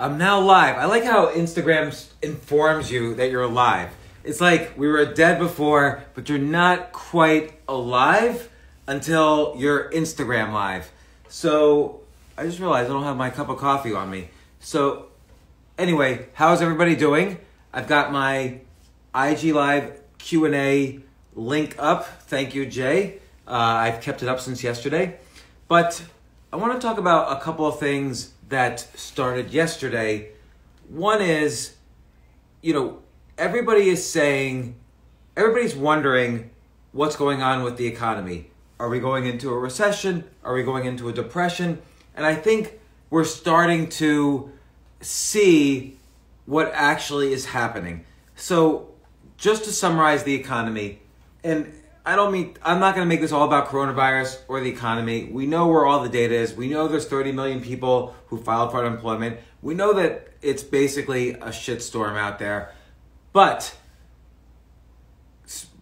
I'm now live. I like how Instagram informs you that you're alive. It's like we were dead before, but you're not quite alive until you're Instagram live. So I just realized I don't have my cup of coffee on me. So anyway, how's everybody doing? I've got my IG Live Q&A link up. Thank you, Jay. Uh, I've kept it up since yesterday. But I want to talk about a couple of things that started yesterday. One is, you know, everybody is saying, everybody's wondering what's going on with the economy. Are we going into a recession? Are we going into a depression? And I think we're starting to see what actually is happening. So, just to summarize the economy, and I don't mean, I'm not going to make this all about coronavirus or the economy. We know where all the data is. We know there's 30 million people who filed for unemployment. We know that it's basically a shitstorm out there. But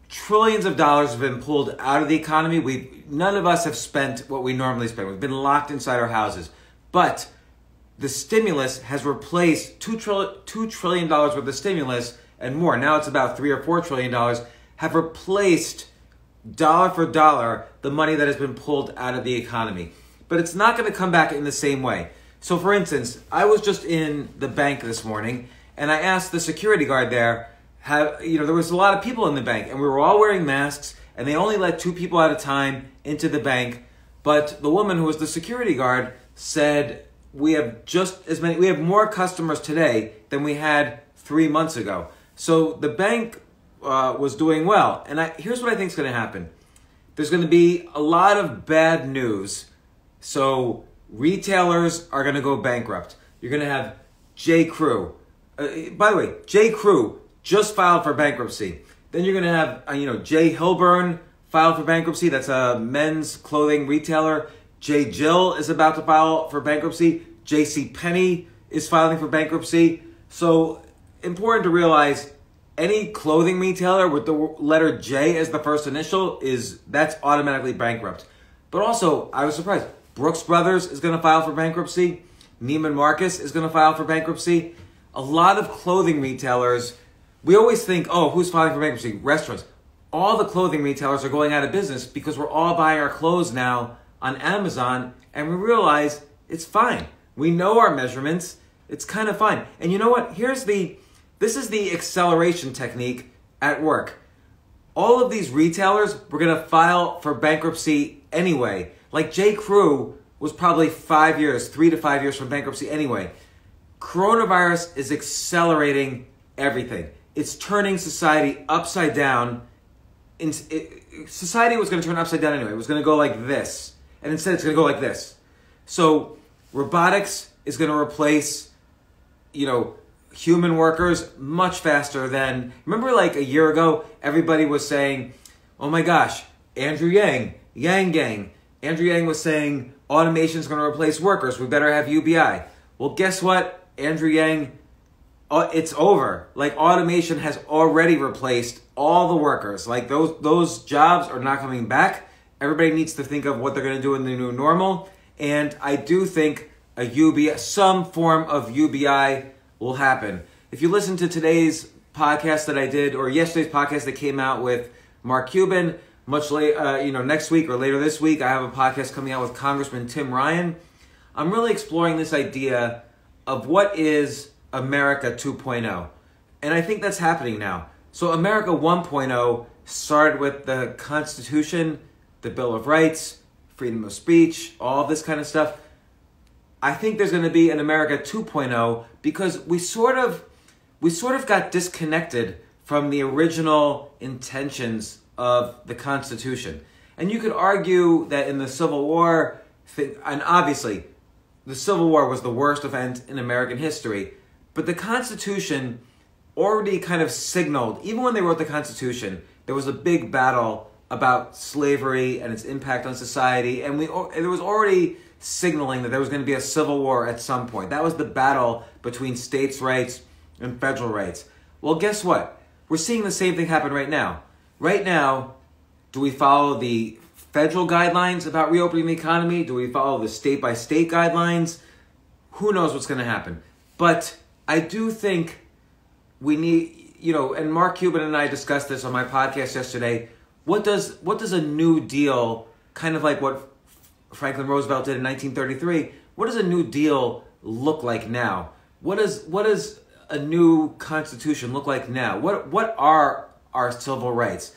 trillions of dollars have been pulled out of the economy. We none of us have spent what we normally spend. We've been locked inside our houses. But the stimulus has replaced two trillion two trillion dollars worth of stimulus and more. Now it's about three or four trillion dollars have replaced dollar for dollar the money that has been pulled out of the economy. But it's not going to come back in the same way. So, for instance, I was just in the bank this morning and I asked the security guard there, have, you know, there was a lot of people in the bank and we were all wearing masks and they only let two people at a time into the bank. But the woman who was the security guard said, we have just as many, we have more customers today than we had three months ago. So the bank uh, was doing well. And I, here's what I think is going to happen there's going to be a lot of bad news. So retailers are going to go bankrupt. You're going to have J. Crew. Uh, by the way, J. Crew just filed for bankruptcy. Then you're going to have, uh, you know, J. Hilburn filed for bankruptcy. That's a men's clothing retailer. J. Jill is about to file for bankruptcy. J.C. Penney is filing for bankruptcy. So important to realize any clothing retailer with the letter J as the first initial is that's automatically bankrupt. But also, I was surprised. Brooks Brothers is going to file for bankruptcy. Neiman Marcus is going to file for bankruptcy. A lot of clothing retailers, we always think, oh, who's filing for bankruptcy? Restaurants. All the clothing retailers are going out of business because we're all buying our clothes now on Amazon and we realize it's fine. We know our measurements. It's kind of fine. And you know what? Here's the this is the acceleration technique at work. All of these retailers were going to file for bankruptcy anyway. Like J. Crew was probably five years, three to five years from bankruptcy anyway. Coronavirus is accelerating everything. It's turning society upside down. In, it, society was going to turn upside down anyway. It was going to go like this. And instead, it's going to go like this. So, robotics is going to replace, you know, human workers much faster than remember like a year ago everybody was saying oh my gosh andrew yang yang gang. Andrew yang was saying automation is going to replace workers. We better have ubi well guess what? Andrew yang uh, it's over. Like automation has already replaced all the workers. Like those those jobs are not coming back. Everybody needs to think of what they're going to do in the new normal. And i do think a ubi some form of ubi will happen. If you listen to today's podcast that I did, or yesterday's podcast that came out with Mark Cuban, much late, uh, you know, next week or later this week, I have a podcast coming out with Congressman Tim Ryan. I'm really exploring this idea of what is America 2.0. And I think that's happening now. So, America 1.0 started with the Constitution, the Bill of Rights, freedom of speech, all this kind of stuff. I think there's going to be an America 2.0 because we sort of we sort of got disconnected from the original intentions of the Constitution. And you could argue that in the Civil War, and obviously the Civil War was the worst event in American history, but the Constitution already kind of signaled, even when they wrote the Constitution, there was a big battle about slavery and its impact on society, and we there was already signaling that there was going to be a civil war at some point. That was the battle between states' rights and federal rights. Well, guess what? We're seeing the same thing happen right now. Right now, do we follow the federal guidelines about reopening the economy? Do we follow the state by state guidelines? Who knows what's going to happen? But I do think we need, you know, and Mark Cuban and I discussed this on my podcast yesterday. What does what does a New Deal, kind of like what Franklin Roosevelt did in 1933, what does a New Deal look like now? What does what does a new constitution look like now? What what are our civil rights?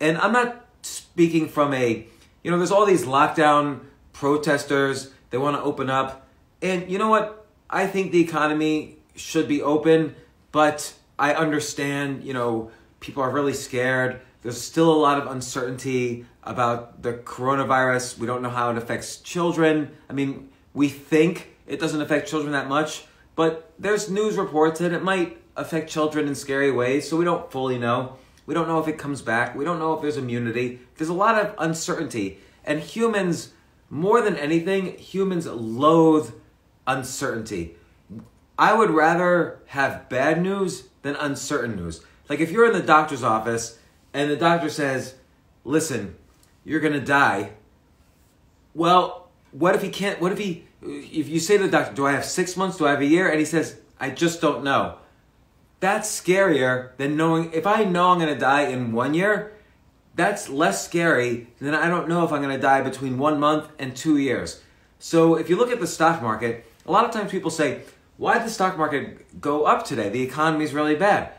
And I'm not speaking from a, you know, there's all these lockdown protesters. They want to open up, and you know what? I think the economy should be open, but I understand, you know, people are really scared. There's still a lot of uncertainty about the coronavirus. We don't know how it affects children. I mean, we think it doesn't affect children that much, but there's news reports that it might affect children in scary ways, so we don't fully know. We don't know if it comes back. We don't know if there's immunity. There's a lot of uncertainty. And humans, more than anything, humans loathe uncertainty. I would rather have bad news than uncertain news. Like if you're in the doctor's office and the doctor says, listen, you're going to die. Well, what if he can't, what if he, if you say to the doctor, do I have six months? Do I have a year? And he says, I just don't know. That's scarier than knowing, if I know I'm going to die in one year, that's less scary than I don't know if I'm going to die between one month and two years. So if you look at the stock market, a lot of times people say, why did the stock market go up today? The economy is really bad.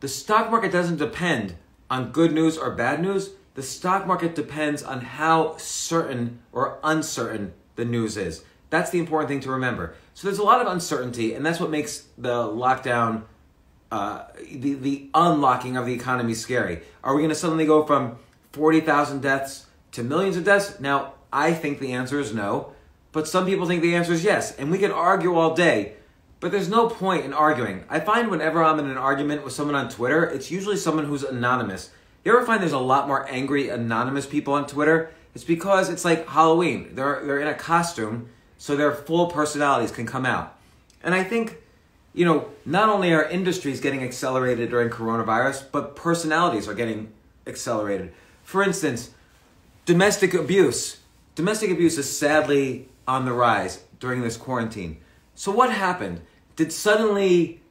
The stock market doesn't depend on good news or bad news. The stock market depends on how certain or uncertain the news is. That's the important thing to remember. So there's a lot of uncertainty, and that's what makes the lockdown, uh, the, the unlocking of the economy scary. Are we going to suddenly go from 40,000 deaths to millions of deaths? Now, I think the answer is no, but some people think the answer is yes, and we can argue all day. But there's no point in arguing. I find whenever I'm in an argument with someone on Twitter, it's usually someone who's anonymous. You ever find there's a lot more angry anonymous people on Twitter? It's because it's like Halloween. They're they're in a costume so their full personalities can come out. And I think, you know, not only are industries getting accelerated during coronavirus, but personalities are getting accelerated. For instance, domestic abuse. Domestic abuse is sadly on the rise during this quarantine. So what happened? Did suddenly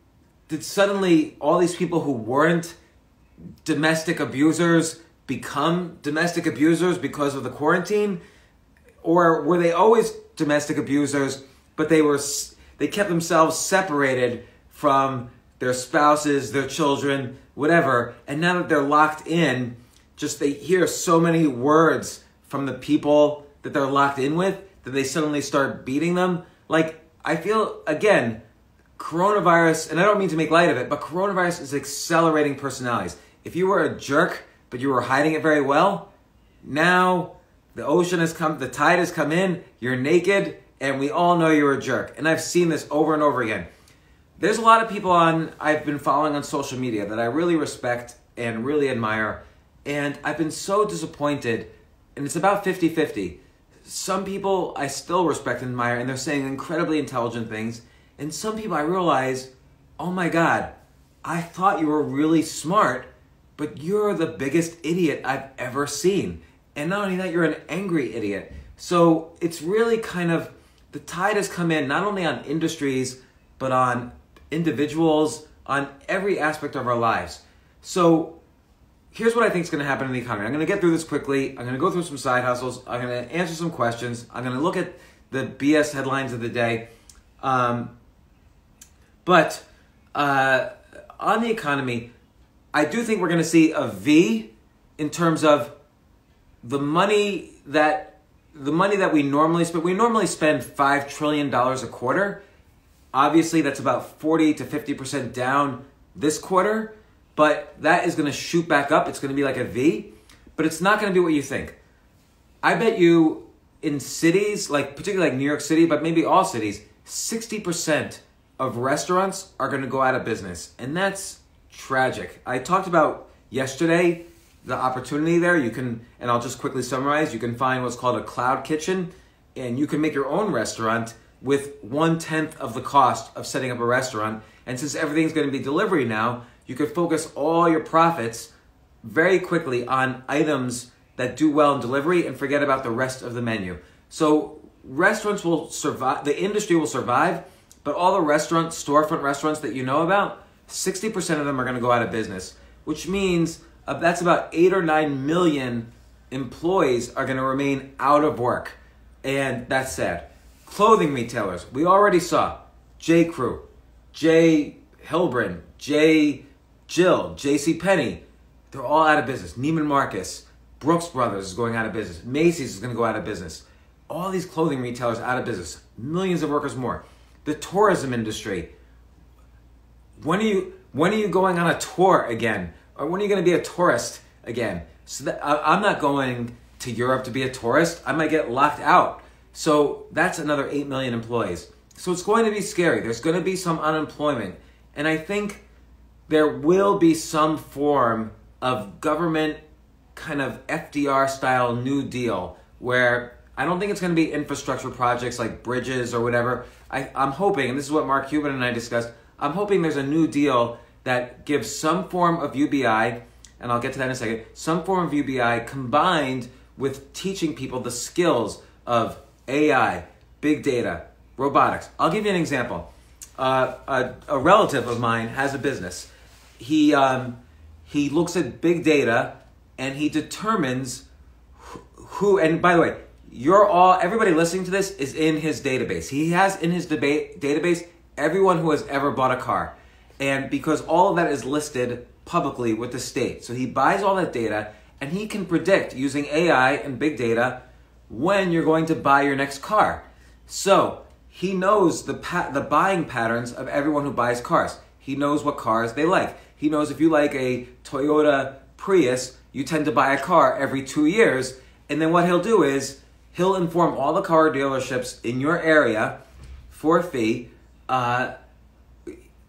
did suddenly all these people who weren't domestic abusers become domestic abusers because of the quarantine? Or were they always domestic abusers, but they were they kept themselves separated from their spouses, their children, whatever. And now that they're locked in, just they hear so many words from the people that they're locked in with that they suddenly start beating them. Like I feel again, coronavirus, and I don't mean to make light of it, but coronavirus is accelerating personalities. If you were a jerk, but you were hiding it very well, now the ocean has come, the tide has come in, you're naked, and we all know you're a jerk. And I've seen this over and over again. There's a lot of people on I've been following on social media that I really respect and really admire. And I've been so disappointed, and it's about 50 50. Some people I still respect and admire, and they're saying incredibly intelligent things. And some people I realize, oh my God, I thought you were really smart, but you're the biggest idiot I've ever seen. And not only that, you're an angry idiot. So it's really kind of the tide has come in not only on industries, but on individuals, on every aspect of our lives. So here's what I think is going to happen in the economy. I'm going to get through this quickly. I'm going to go through some side hustles. I'm going to answer some questions. I'm going to look at the BS headlines of the day. Um, but uh, on the economy, I do think we're going to see a V in terms of the money that the money that we normally spend we normally spend 5 trillion dollars a quarter obviously that's about 40 to 50% down this quarter but that is going to shoot back up. It's going to be like a v but it's not going to be what you think. I bet you in cities like particularly like new york city but maybe all cities 60% of restaurants are going to go out of business. And that's tragic. I talked about yesterday the opportunity there. You can, and I'll just quickly summarize, you can find what's called a cloud kitchen, and you can make your own restaurant with one tenth of the cost of setting up a restaurant. And since everything's going to be delivery now, you could focus all your profits very quickly on items that do well in delivery and forget about the rest of the menu. So restaurants will survive, the industry will survive, But all the restaurant, storefront restaurants that you know about, 60% of them are going to go out of business, which means that's about 8 or 9 million employees are going to remain out of work. And that's sad. Clothing retailers, we already saw J. Crew, J. Hilburn, J. Jill, J.C. Penney, they're all out of business. Neiman Marcus, Brooks Brothers is going out of business. Macy's is going to go out of business. All these clothing retailers out of business. Millions of workers more. The tourism industry. When are you when are you going on a tour again? Or when are you going to be a tourist again? So that, I, I'm not going to Europe to be a tourist. I might get locked out. So that's another 8 million employees. So it's going to be scary. There's going to be some unemployment. And I think there will be some form of government kind of FDR style New Deal where I don't think it's going to be infrastructure projects like bridges or whatever. I, I'm hoping, and this is what Mark Cuban and I discussed, I'm hoping there's a New Deal that gives some form of UBI, and I'll get to that in a second, some form of UBI combined with teaching people the skills of AI, big data, robotics. I'll give you an example. Uh, a, a, relative of mine has a business. He um, he looks at big data and he determines who. And by the way, you're all everybody listening to this is in his database. He has in his debate database everyone who has ever bought a car, and because all of that is listed publicly with the state, so he buys all that data and he can predict using AI and big data when you're going to buy your next car. So he knows the pa- the buying patterns of everyone who buys cars. He knows what cars they like. He knows if you like a Toyota Prius, you tend to buy a car every two years. And then what he'll do is he'll inform all the car dealerships in your area for a fee uh,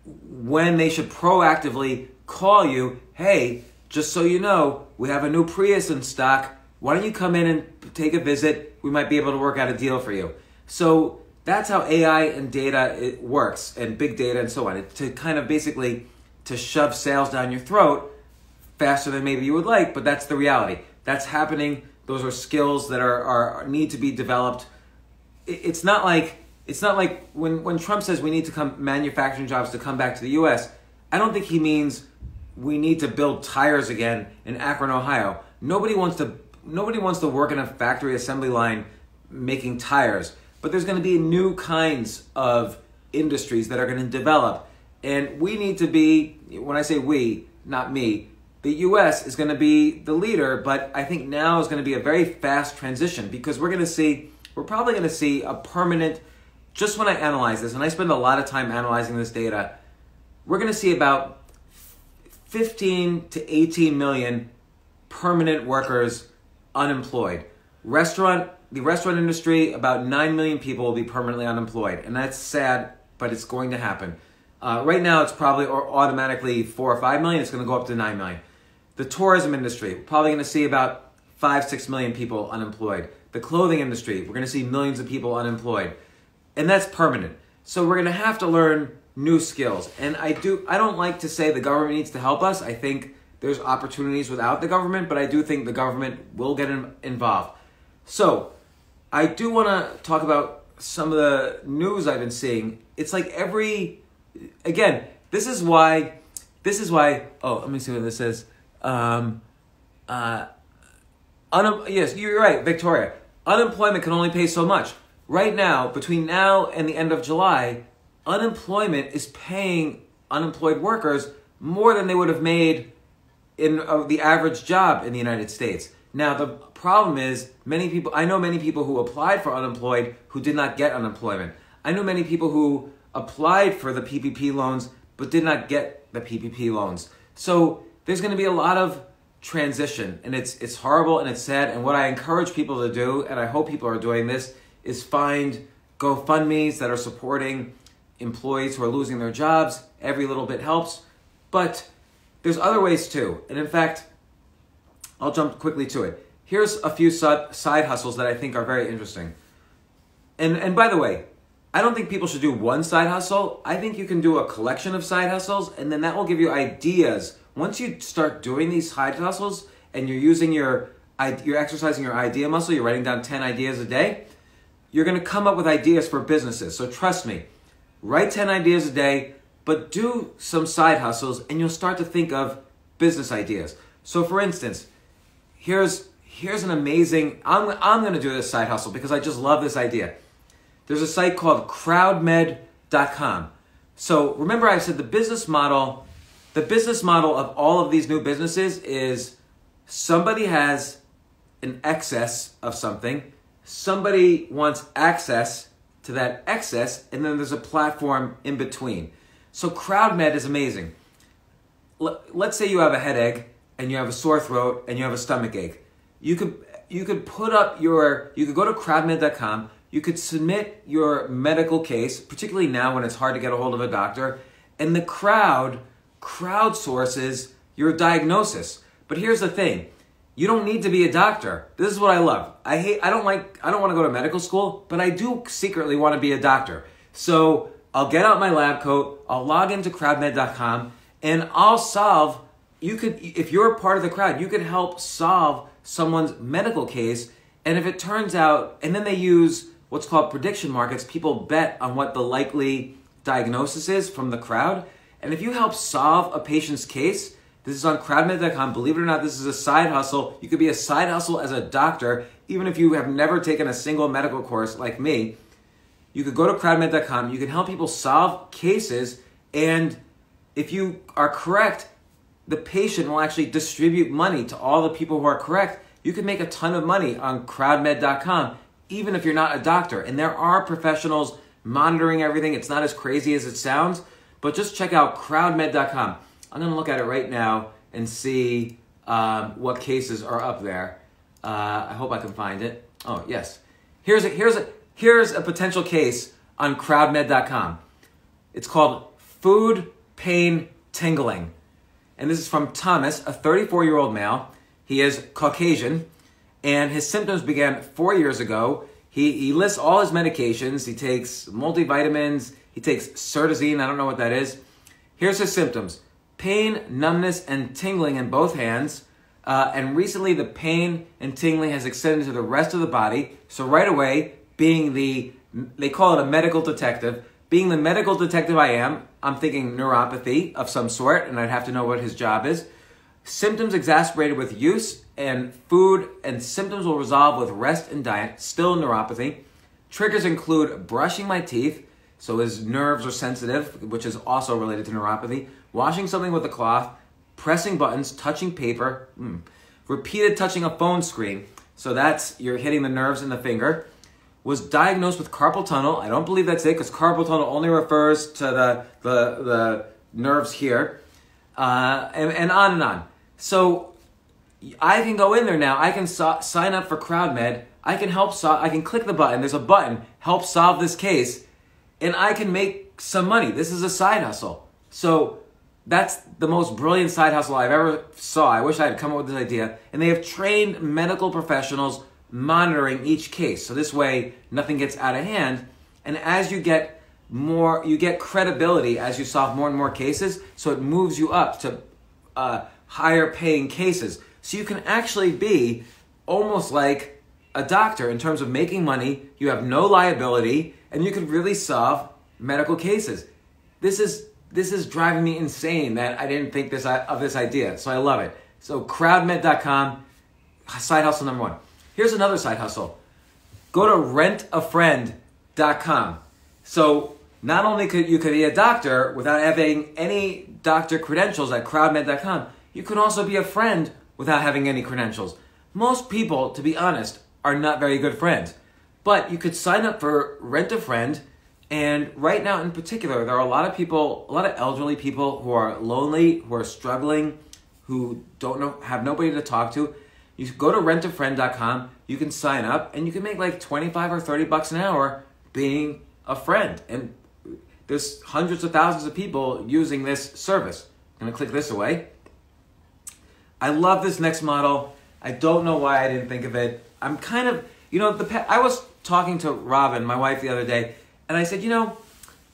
when they should proactively call you. Hey, just so you know, we have a new Prius in stock. Why don't you come in and take a visit? We might be able to work out a deal for you. So that's how AI and data works, and big data and so on. to kind of basically to shove sales down your throat faster than maybe you would like, but that's the reality. That's happening. Those are skills that are, are need to be developed. It's not like it's not like when, when Trump says we need to come manufacturing jobs to come back to the US, I don't think he means we need to build tires again in Akron, Ohio. Nobody wants to nobody wants to work in a factory assembly line making tires. But there's going to be new kinds of industries that are going to develop and we need to be, when I say we, not me, the US is going to be the leader, but I think now is going to be a very fast transition because we're going to see, we're probably going to see a permanent, just when I analyze this, and I spend a lot of time analyzing this data, we're going to see about 15 to 18 million permanent workers unemployed. Restaurant, the restaurant industry, about 9 million people will be permanently unemployed. And that's sad, but it's going to happen. Uh, right now, it's probably automatically four or five million. It's going to go up to nine million. The tourism industry, probably going to see about five, six million people unemployed. The clothing industry, we're going to see millions of people unemployed, and that's permanent. So we're going to have to learn new skills. And I do, I don't like to say the government needs to help us. I think there's opportunities without the government, but I do think the government will get in, involved. So I do want to talk about some of the news I've been seeing. It's like every again, this is why, this is why, oh, let me see what this says. Um, uh, un- yes, you're right, Victoria. Unemployment can only pay so much. Right now, between now and the end of July, unemployment is paying unemployed workers more than they would have made in uh, the average job in the United States. Now, the problem is many people, I know many people who applied for unemployed who did not get unemployment. I know many people who applied for the PPP loans but did not get the PPP loans. So there's going to be a lot of transition and it's it's horrible and it's sad and what I encourage people to do and I hope people are doing this is find GoFundMe's that are supporting employees who are losing their jobs. Every little bit helps. But there's other ways too. And in fact, I'll jump quickly to it. Here's a few side hustles that I think are very interesting. And and by the way, I don't think people should do one side hustle. I think you can do a collection of side hustles, and then that will give you ideas. Once you start doing these side hustles and you're using your you're exercising your idea muscle, you're writing down 10 ideas a day, you're going to come up with ideas for businesses. So trust me, write 10 ideas a day, but do some side hustles and you'll start to think of business ideas. So for instance, here's here's an amazing I'm I'm going to do this side hustle because I just love this idea. There's a site called crowdmed.com. So remember I said the business model the business model of all of these new businesses is somebody has an excess of something, somebody wants access to that excess, and then there's a platform in between. So CrowdMed is amazing. Let's say you have a headache and you have a sore throat and you have a stomach ache. You could you could put up your you could go to crowdmed.com, you could submit your medical case, particularly now when it's hard to get a hold of a doctor, and the crowd crowdsources your diagnosis. But here's the thing. You don't need to be a doctor. This is what I love. I hate I don't like I don't want to go to medical school, but I do secretly want to be a doctor. So I'll get out my lab coat, I'll log into crowdmed.com, and I'll solve you could if you're part of the crowd, you could help solve someone's medical case. And if it turns out and then they use what's called prediction markets, people bet on what the likely diagnosis is from the crowd. And if you help solve a patient's case, this is on crowdmed.com. Believe it or not, this is a side hustle. You could be a side hustle as a doctor, even if you have never taken a single medical course like me. You could go to crowdmed.com. You can help people solve cases. And if you are correct, the patient will actually distribute money to all the people who are correct. You can make a ton of money on crowdmed.com, even if you're not a doctor. And there are professionals monitoring everything. It's not as crazy as it sounds, but just check out crowdmed.com. I'm going to look at it right now and see um, what cases are up there. Uh, I hope I can find it. Oh, yes. Here's a, here's a, here's a potential case on crowdmed.com. It's called food pain tingling. And this is from Thomas, a 34 year old male. He is Caucasian, and his symptoms began four years ago. He, he lists all his medications. He takes multivitamins, he takes Certizine, I don't know what that is. Here's his symptoms pain, numbness, and tingling in both hands. Uh, and recently, the pain and tingling has extended to the rest of the body. So, right away, being the, they call it a medical detective, being the medical detective I am, I'm thinking neuropathy of some sort, and I'd have to know what his job is. Symptoms exacerbated with use and food, and symptoms will resolve with rest and diet, still neuropathy. Triggers include brushing my teeth, so his nerves are sensitive, which is also related to neuropathy. Washing something with a cloth, pressing buttons, touching paper, mm. repeated touching a phone screen. So that's you're hitting the nerves in the finger. Was diagnosed with carpal tunnel. I don't believe that's it because carpal tunnel only refers to the the, the nerves here, uh, and, and on and on. So I can go in there now. I can so- sign up for CrowdMed. I can help. So- I can click the button. There's a button. Help solve this case and I can make some money. This is a side hustle. So that's the most brilliant side hustle I've ever saw. I wish I had come up with this idea. And they have trained medical professionals monitoring each case. So this way nothing gets out of hand. And as you get more, you get credibility as you solve more and more cases. So it moves you up to uh, higher paying cases. So you can actually be almost like a doctor in terms of making money. You have no liability and you can really solve medical cases. This is this is driving me insane that I didn't think this of this idea. So I love it. So crowdmed.com, side hustle number one. Here's another side hustle. Go to rentafriend.com. So not only could you could be a doctor without having any doctor credentials at crowdmed.com, you can also be a friend without having any credentials. Most people, to be honest, are not very good friends. But you could sign up for Rent a Friend. And right now, in particular, there are a lot of people, a lot of elderly people who are lonely, who are struggling, who don't know, have nobody to talk to. You go to rentafriend.com, you can sign up, and you can make like 25 or 30 bucks an hour being a friend. And there's hundreds of thousands of people using this service. I'm gonna click this away. I love this next model. I don't know why I didn't think of it. I'm kind of, you know, the I was talking to Robin, my wife, the other day, and I said, you know,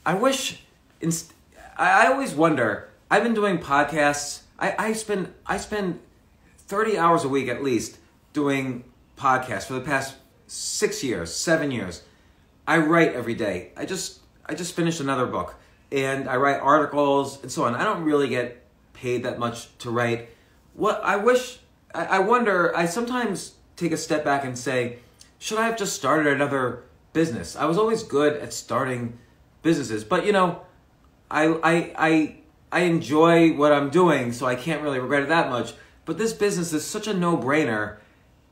I wish. Inst- I, I always wonder. I've been doing podcasts. I, I spend I spend thirty hours a week at least doing podcasts for the past six years, seven years. I write every day. I just I just finished another book, and I write articles and so on. I don't really get paid that much to write. What I wish, I, I wonder. I sometimes take a step back and say, should I have just started another business? I was always good at starting businesses, but you know, I I I I enjoy what I'm doing, so I can't really regret it that much. But this business is such a no-brainer.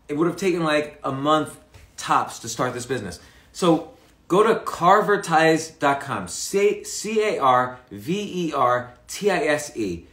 It would have taken like a month tops to start this business. So go to carvertise.com, C A R V E R T I S E,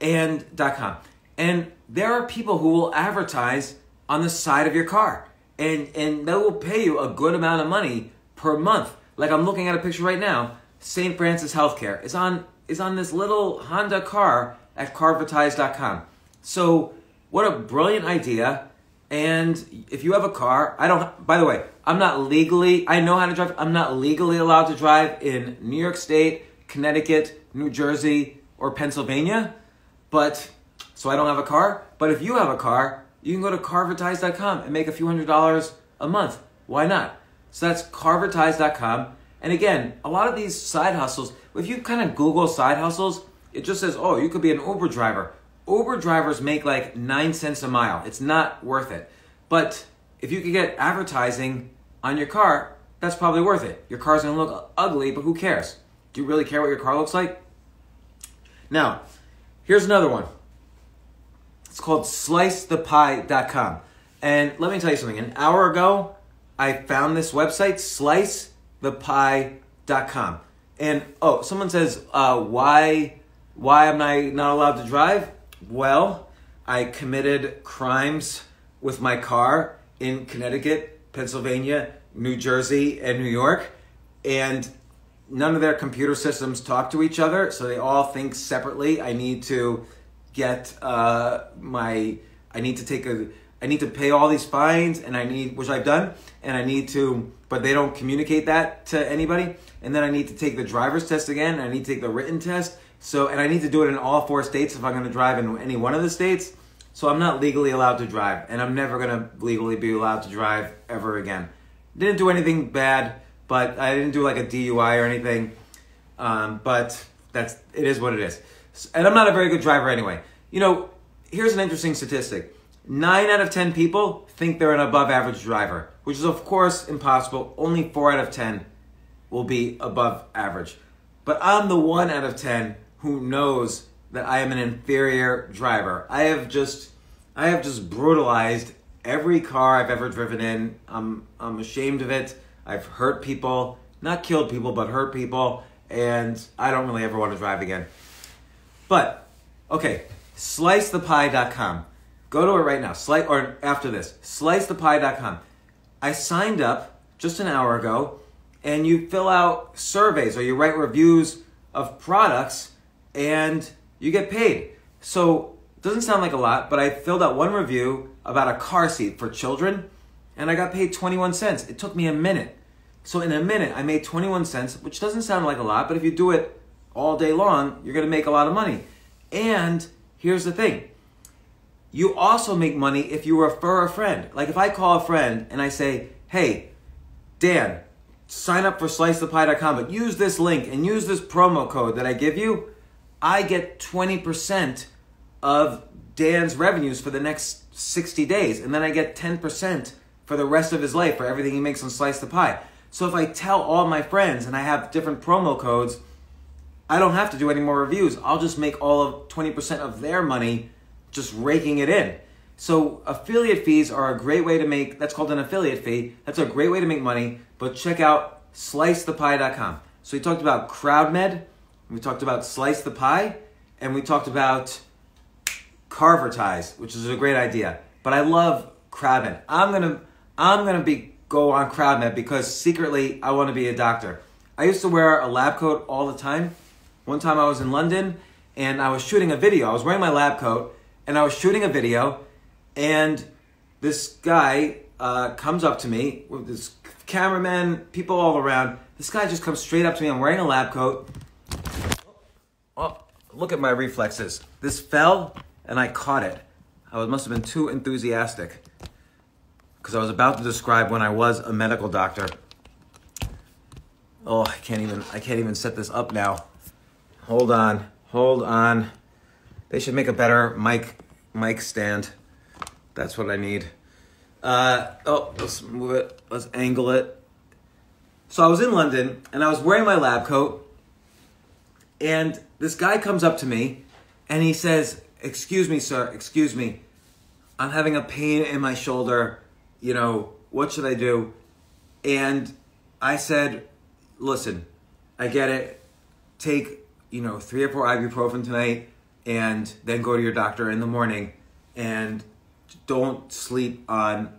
and dot .com. And there are people who will advertise on the side of your car. And, and they will pay you a good amount of money per month. Like I'm looking at a picture right now, St. Francis Healthcare is on is on this little Honda car at carvertise.com. So, what a brilliant idea. And if you have a car, I don't, by the way, I'm not legally, I know how to drive, I'm not legally allowed to drive in New York State, Connecticut, New Jersey, or Pennsylvania. But, so I don't have a car. But if you have a car, you can go to carvertise.com and make a few hundred dollars a month. Why not? So that's carvertise.com. And again, a lot of these side hustles, if you kind of Google side hustles, it just says, oh, you could be an Uber driver. Uber drivers make like nine cents a mile. It's not worth it. But if you could get advertising on your car, that's probably worth it. Your car's gonna look ugly, but who cares? Do you really care what your car looks like? Now, here's another one. It's called slicethepie.com. And let me tell you something. An hour ago, I found this website, Slice thepie.com. And oh, someone says, uh, why, why am I not allowed to drive? Well, I committed crimes with my car in Connecticut, Pennsylvania, New Jersey, and New York. And none of their computer systems talk to each other, so they all think separately. I need to get uh, my, I need to take a, I need to pay all these fines, and I need, which I've done, and I need to but they don't communicate that to anybody. And then I need to take the driver's test again. I need to take the written test. So, and I need to do it in all four states if I'm going to drive in any one of the states. So I'm not legally allowed to drive, and I'm never going to legally be allowed to drive ever again. Didn't do anything bad, but I didn't do like a DUI or anything. Um, but that's it is what it is. And I'm not a very good driver anyway. You know, here's an interesting statistic. Nine out of 10 people think they're an above average driver, which is, of course, impossible. Only four out of 10 will be above average. But I'm the one out of 10 who knows that I am an inferior driver. I have just, I have just brutalized every car I've ever driven in. I'm, I'm ashamed of it. I've hurt people, not killed people, but hurt people, and I don't really ever want to drive again. But, okay, slicethepie.com. Go to it right now. Slice or after this. Slicethepie.com. I signed up just an hour ago, and you fill out surveys or you write reviews of products, and you get paid. So it doesn't sound like a lot, but I filled out one review about a car seat for children, and I got paid 21 cents. It took me a minute. So in a minute, I made 21 cents, which doesn't sound like a lot, but if you do it all day long, you're going to make a lot of money. And here's the thing you also make money if you refer a friend. Like if I call a friend and I say, hey, Dan, sign up for slicethepie.com, but use this link and use this promo code that I give you, I get 20% of Dan's revenues for the next 60 days. And then I get 10% for the rest of his life for everything he makes on Slice the Pie. So if I tell all my friends and I have different promo codes, I don't have to do any more reviews. I'll just make all of 20% of their money just raking it in. So affiliate fees are a great way to make, that's called an affiliate fee. That's a great way to make money, but check out slicethepie.com. So we talked about CrowdMed, we talked about Slice the Pie, and we talked about Carvertise, which is a great idea. But I love CrowdMed. I'm gonna I'm gonna be go on CrowdMed because secretly I want to be a doctor. I used to wear a lab coat all the time. One time I was in London and I was shooting a video. I was wearing my lab coat and I was shooting a video, and this guy uh, comes up to me with this cameraman, people all around. This guy just comes straight up to me. I'm wearing a lab coat. Oh, look at my reflexes. This fell, and I caught it. I must have been too enthusiastic because I was about to describe when I was a medical doctor. Oh, I can't even I can't even set this up now. Hold on. Hold on. They should make a better mic mic stand. That's what I need. Uh, oh, let's move it. Let's angle it. So I was in London and I was wearing my lab coat, and this guy comes up to me and he says, Excuse me, sir, excuse me. I'm having a pain in my shoulder. You know, what should I do? And I said, Listen, I get it. Take, you know, three or four ibuprofen tonight and then go to your doctor in the morning and don't sleep on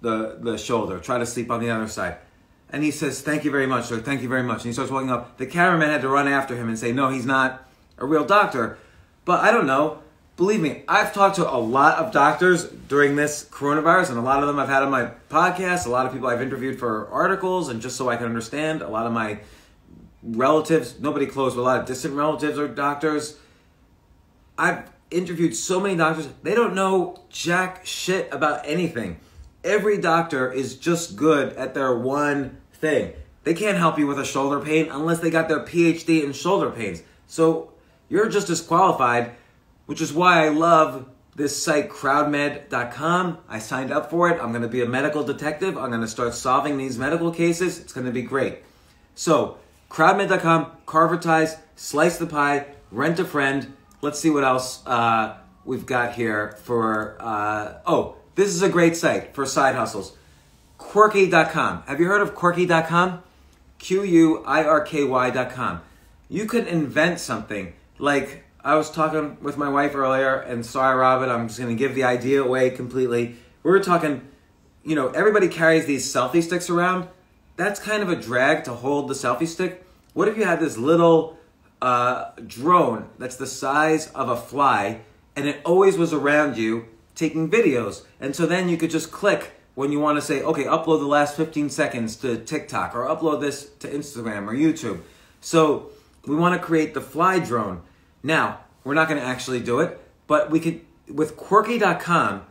the the shoulder. Try to sleep on the other side. And he says, Thank you very much, sir. Thank you very much. And he starts walking up. The cameraman had to run after him and say, No, he's not a real doctor. But I don't know. Believe me, I've talked to a lot of doctors during this coronavirus, and a lot of them I've had on my podcast. A lot of people I've interviewed for articles, and just so I can understand. A lot of my relatives, nobody close, but a lot of distant relatives are doctors. I've interviewed so many doctors, they don't know jack shit about anything. Every doctor is just good at their one thing. They can't help you with a shoulder pain unless they got their PhD in shoulder pains. So you're just as qualified, which is why I love this site, crowdmed.com. I signed up for it. I'm going to be a medical detective. I'm going to start solving these medical cases. It's going to be great. So, crowdmed.com, Carvertise, Slice the Pie, Rent a Friend. Let's see what else uh, we've got here for. Uh, oh, this is a great site for side hustles. Quirky.com. Have you heard of Quirky.com? Q U I R K Y.com. You could invent something. Like, I was talking with my wife earlier, and sorry, Robin, I'm just going to give the idea away completely. We were talking, you know, everybody carries these selfie sticks around. That's kind of a drag to hold the selfie stick. What if you had this little uh, drone that's the size of a fly, and it always was around you taking videos? And so then you could just click when you want to say, okay, upload the last 15 seconds to TikTok or upload this to Instagram or YouTube. So we want to create the fly drone. Now, we're not going to actually do it, but we could, with quirky.com,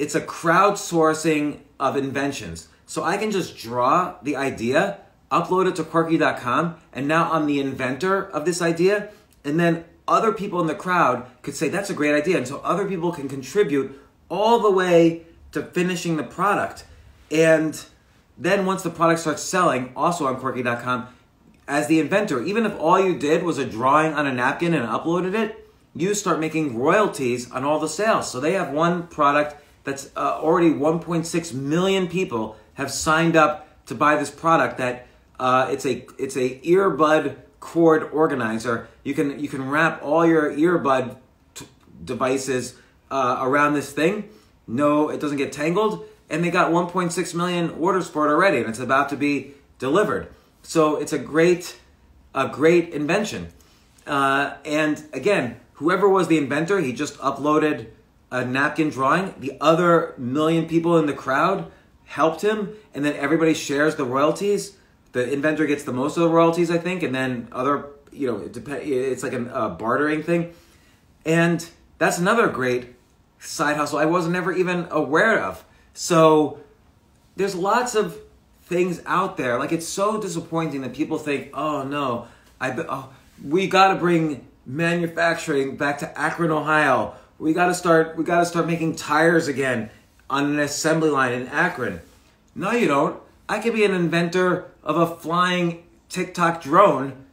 it's a crowdsourcing of inventions. So I can just draw the idea, upload it to quirky.com, and now I'm the inventor of this idea. And then other people in the crowd could say, that's a great idea. And so other people can contribute all the way to finishing the product. And then once the product starts selling, also on quirky.com, as the inventor, even if all you did was a drawing on a napkin and uploaded it, you start making royalties on all the sales. So they have one product that's uh, already 1.6 million people have signed up to buy this product. That uh, it's a it's a earbud cord organizer. You can you can wrap all your earbud t- devices uh, around this thing. No, it doesn't get tangled. And they got 1.6 million orders for it already, and it's about to be delivered. So it's a great, a great invention. Uh, and again, whoever was the inventor, he just uploaded a napkin drawing. The other million people in the crowd helped him, and then everybody shares the royalties. The inventor gets the most of the royalties, I think, and then other, you know, it dep- it's like a bartering thing. And that's another great side hustle I wasn't never even aware of. So there's lots of things out there. Like it's so disappointing that people think, "Oh no, I oh, we got to bring manufacturing back to Akron, Ohio. We got to start we got to start making tires again on an assembly line in Akron." No, you don't. I could be an inventor of a flying TikTok drone.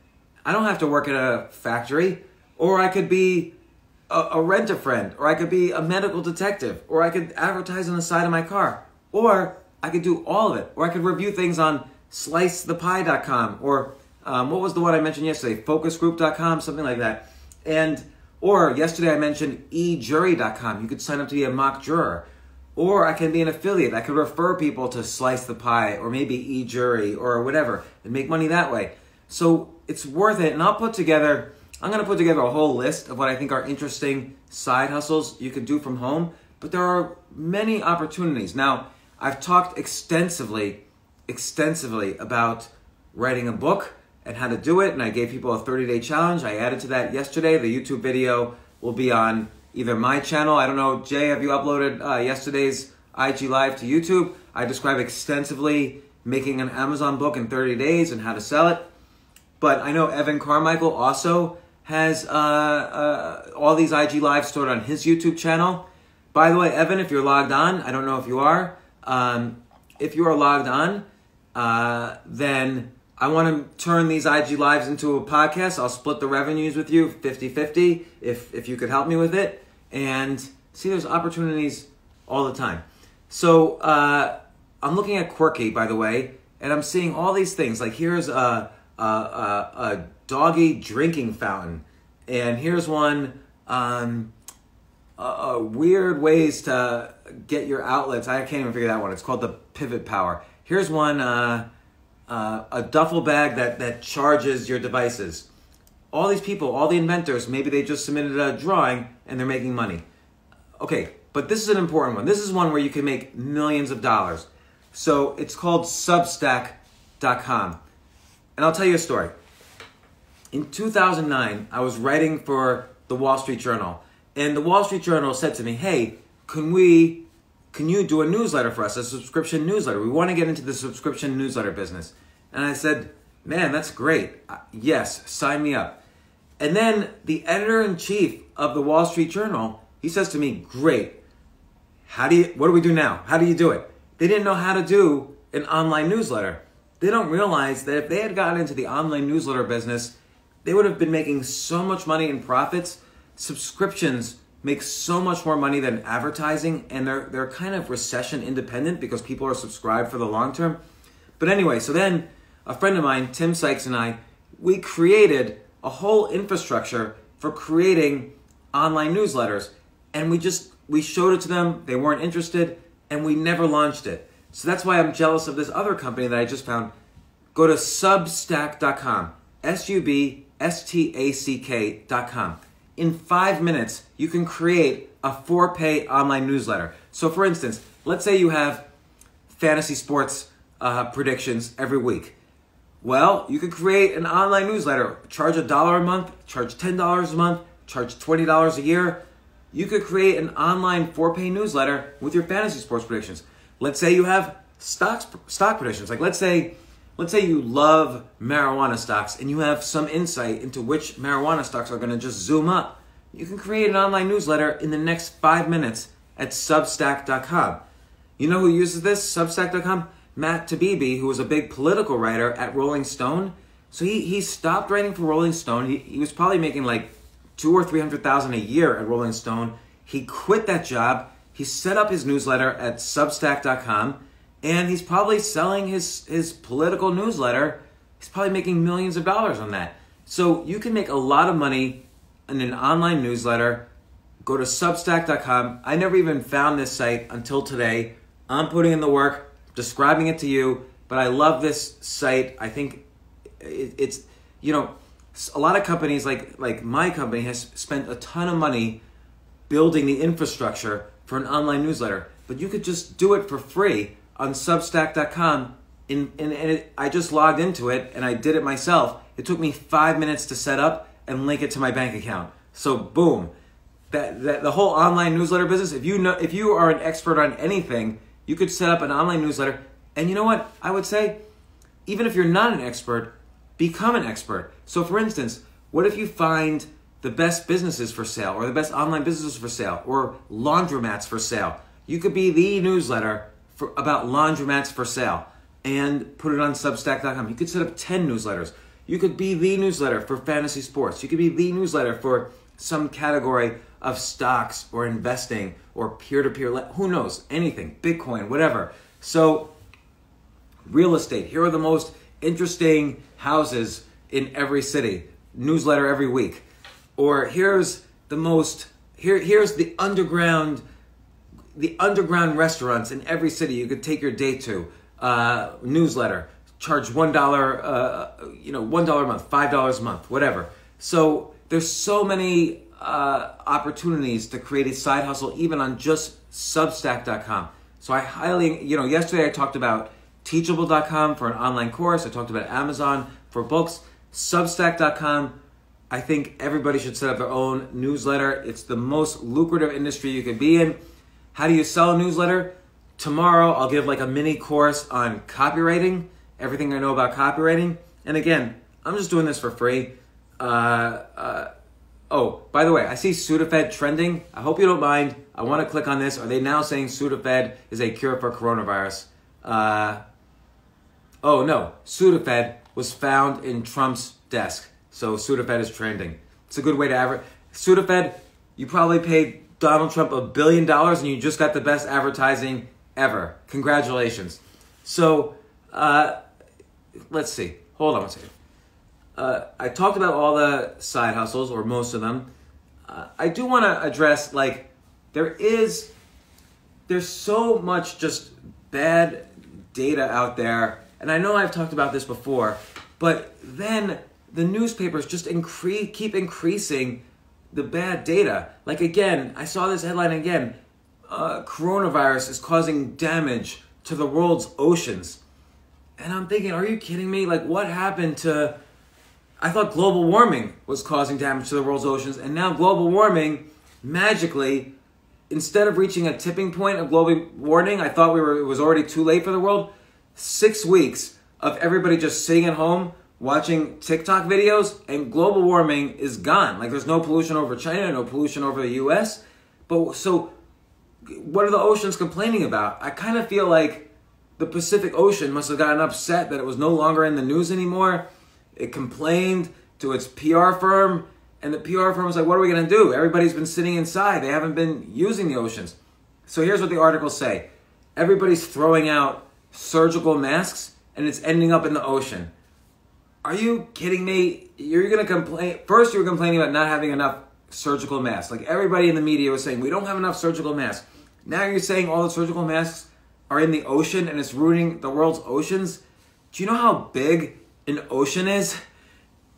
I don't have to work at a factory, or I could be a, a rent a friend, or I could be a medical detective, or I could advertise on the side of my car, or I could do all of it. Or I could review things on slicethepie.com or um, what was the one I mentioned yesterday? Focusgroup.com, something like that. And or yesterday I mentioned ejury.com. You could sign up to be a mock juror. Or I can be an affiliate. I could refer people to Slice the Pie or maybe eJury or whatever and make money that way. So it's worth it. And I'll put together, I'm going to put together a whole list of what I think are interesting side hustles you can do from home. But there are many opportunities. Now, I've talked extensively, extensively about writing a book and how to do it, and I gave people a 30 day challenge. I added to that yesterday. The YouTube video will be on either my channel. I don't know, Jay, have you uploaded uh, yesterday's IG Live to YouTube? I describe extensively making an Amazon book in 30 days and how to sell it. but I know Evan Carmichael also has uh, uh, all these IG lives stored on his YouTube channel. By the way, Evan, if you're logged on, I don't know if you are. Um, if you are logged on, uh, then I want to turn these IG lives into a podcast. I'll split the revenues with you 50 50 if, if you could help me with it. And see, there's opportunities all the time. So uh, I'm looking at Quirky, by the way, and I'm seeing all these things. Like here's a, a, a, a doggy drinking fountain, and here's one. Um, uh, weird ways to get your outlets. I can't even figure that one. It's called the Pivot Power. Here's one uh, uh, a duffel bag that, that charges your devices. All these people, all the inventors, maybe they just submitted a drawing and they're making money. Okay, but this is an important one. This is one where you can make millions of dollars. So it's called Substack.com. And I'll tell you a story. In 2009, I was writing for the Wall Street Journal and the Wall Street Journal said to me, "Hey, can we can you do a newsletter for us, a subscription newsletter? We want to get into the subscription newsletter business." And I said, "Man, that's great. Yes, sign me up." And then the editor in chief of the Wall Street Journal, he says to me, "Great. How do you what do we do now? How do you do it?" They didn't know how to do an online newsletter. They don't realize that if they had gotten into the online newsletter business, they would have been making so much money in profits subscriptions make so much more money than advertising and they're they're kind of recession independent because people are subscribed for the long term. But anyway, so then a friend of mine, Tim Sykes and I, we created a whole infrastructure for creating online newsletters and we just we showed it to them, they weren't interested and we never launched it. So that's why I'm jealous of this other company that I just found. Go to substack.com. S U B S T A C K.com in five minutes, you can create a four pay online newsletter. So, for instance, let's say you have fantasy sports uh, predictions every week. Well, you could create an online newsletter, charge a dollar a month, charge $10 a month, charge $20 a year. You could create an online four pay newsletter with your fantasy sports predictions. Let's say you have stocks, stock predictions. Like, let's say let's say you love marijuana stocks and you have some insight into which marijuana stocks are going to just zoom up, you can create an online newsletter in the next five minutes at substack.com. You know who uses this? Substack.com? Matt Taibbi, who was a big political writer at Rolling Stone. So he, he stopped writing for Rolling Stone. He, he was probably making like two or three hundred thousand a year at Rolling Stone. He quit that job. He set up his newsletter at substack.com and he's probably selling his his political newsletter. He's probably making millions of dollars on that. So you can make a lot of money in an online newsletter. Go to substack.com. I never even found this site until today. I'm putting in the work, describing it to you, but I love this site. I think it's you know a lot of companies like like my company has spent a ton of money building the infrastructure for an online newsletter, but you could just do it for free on Substack.com. In, and, and it, I just logged into it and I did it myself. It took me five minutes to set up and link it to my bank account. So boom, that, that the whole online newsletter business. If you know, if you are an expert on anything, you could set up an online newsletter. And you know what? I would say, even if you're not an expert, become an expert. So for instance, what if you find the best businesses for sale or the best online businesses for sale or laundromats for sale? You could be the newsletter for, about laundromats for sale and put it on substack.com. You could set up 10 newsletters. You could be the newsletter for fantasy sports. You could be the newsletter for some category of stocks or investing or peer to peer, who knows, anything, Bitcoin, whatever. So, real estate. Here are the most interesting houses in every city. Newsletter every week. Or here's the most, here, here's the underground the underground restaurants in every city you could take your date to. Uh, newsletter, charge one dollar, uh, you know, one dollar a month, five dollars a month, whatever. So there's so many uh, opportunities to create a side hustle, even on just Substack.com. So I highly, you know, yesterday I talked about Teachable.com for an online course. I talked about Amazon for books. Substack.com. I think everybody should set up their own newsletter. It's the most lucrative industry you could be in. How do you sell a newsletter? Tomorrow, I'll give like a mini course on copywriting, everything I know about copywriting. And again, I'm just doing this for free. Uh, uh, oh, by the way, I see Sudafed trending. I hope you don't mind. I want to click on this. Are they now saying Sudafed is a cure for coronavirus? Uh, oh no, Sudafed was found in Trump's desk. So Sudafed is trending. It's a good way to advertise. Sudafed, you probably paid Donald Trump a billion dollars and you just got the best advertising ever. Congratulations. So, uh, let's see. Hold on a second. Uh, I talked about all the side hustles, or most of them. Uh, I do want to address, like, there is, there's so much just bad data out there. And I know I've talked about this before, but then the newspapers just increase, keep increasing the bad data. Like again, I saw this headline again. Uh, coronavirus is causing damage to the world's oceans. And I'm thinking, are you kidding me? Like, what happened to. I thought global warming was causing damage to the world's oceans, and now global warming magically, instead of reaching a tipping point of global warming, I thought we were it was already too late for the world. Six weeks of everybody just sitting at home watching TikTok videos, and global warming is gone. Like there's no pollution over China, no pollution over the US. But so what are the oceans complaining about? I kind of feel like the Pacific Ocean must have gotten upset that it was no longer in the news anymore. It complained to its PR firm, and the PR firm was like, What are we going to do? Everybody's been sitting inside, they haven't been using the oceans. So here's what the articles say everybody's throwing out surgical masks, and it's ending up in the ocean. Are you kidding me? You're going to complain. First, you were complaining about not having enough surgical masks. Like everybody in the media was saying, we don't have enough surgical masks. Now you're saying all the surgical masks are in the ocean and it's ruining the world's oceans. Do you know how big an ocean is?